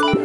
you